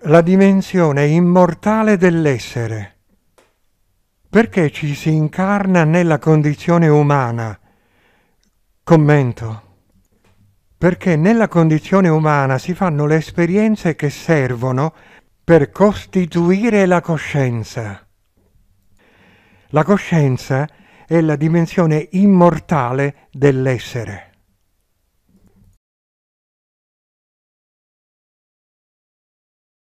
la dimensione immortale dell'essere. Perché ci si incarna nella condizione umana? Commento. Perché nella condizione umana si fanno le esperienze che servono per costituire la coscienza. La coscienza è la dimensione immortale dell'essere.